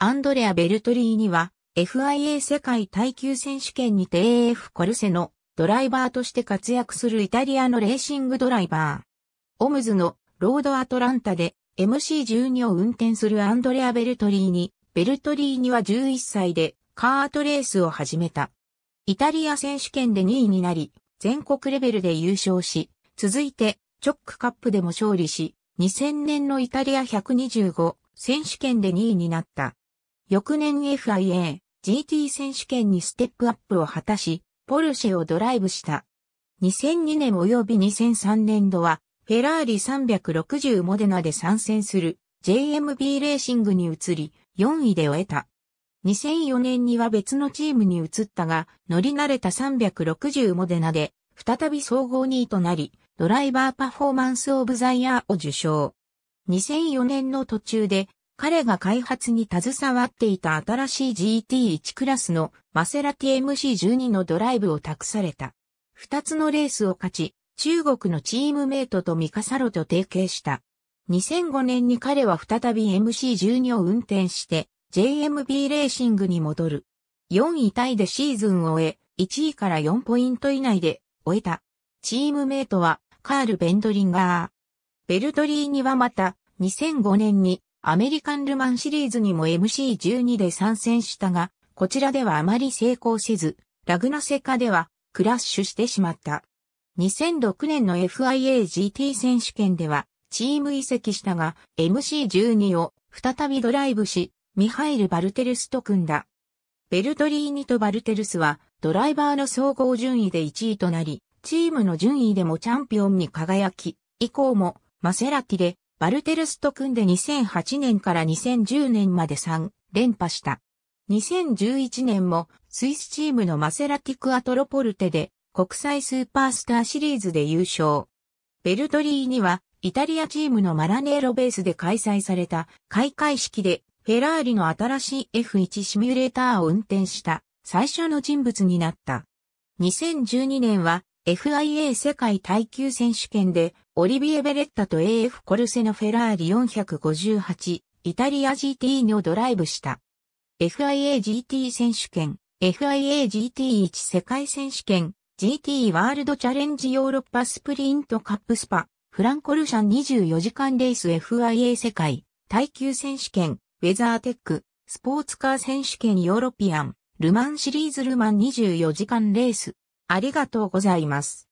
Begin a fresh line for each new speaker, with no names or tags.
アンドレア・ベルトリーニは FIA 世界耐久選手権にて AF コルセのドライバーとして活躍するイタリアのレーシングドライバー。オムズのロードアトランタで MC12 を運転するアンドレア・ベルトリーニ。ベルトリーニは11歳でカートレースを始めた。イタリア選手権で2位になり、全国レベルで優勝し、続いてチョックカップでも勝利し、2000年のイタリア125選手権で2位になった。翌年 FIA GT 選手権にステップアップを果たし、ポルシェをドライブした。2002年及び2003年度は、フェラーリ360モデナで参戦する JMB レーシングに移り、4位で終えた。2004年には別のチームに移ったが、乗り慣れた360モデナで、再び総合2位となり、ドライバーパフォーマンスオブザイヤーを受賞。2004年の途中で彼が開発に携わっていた新しい GT1 クラスのマセラティ MC12 のドライブを託された。二つのレースを勝ち、中国のチームメイトとミカサロと提携した。2005年に彼は再び MC12 を運転して JMB レーシングに戻る。4位タイでシーズンを終え、1位から4ポイント以内で終えた。チームメイトはカール・ベンドリンガー。ベルトリーにはまた、2005年にアメリカンルマンシリーズにも MC12 で参戦したが、こちらではあまり成功せず、ラグナセカではクラッシュしてしまった。2006年の FIA GT 選手権ではチーム移籍したが MC12 を再びドライブし、ミハイル・バルテルスと組んだ。ベルトリーニとバルテルスはドライバーの総合順位で1位となり、チームの順位でもチャンピオンに輝き、以降もマセラティでバルテルスと組んで2008年から2010年まで3連覇した。2011年もスイスチームのマセラティクアトロポルテで国際スーパースターシリーズで優勝。ベルトリーにはイタリアチームのマラネーロベースで開催された開会式でフェラーリの新しい F1 シミュレーターを運転した最初の人物になった。2012年は FIA 世界耐久選手権で、オリビエ・ベレッタと AF コルセのフェラーリ458、イタリア GT をドライブした。FIA GT 選手権、FIA GT1 世界選手権、GT ワールドチャレンジヨーロッパスプリントカップスパ、フランコルシャン24時間レース FIA 世界、耐久選手権、ウェザーテック、スポーツカー選手権ヨーロピアン、ルマンシリーズルマン24時間レース、ありがとうございます。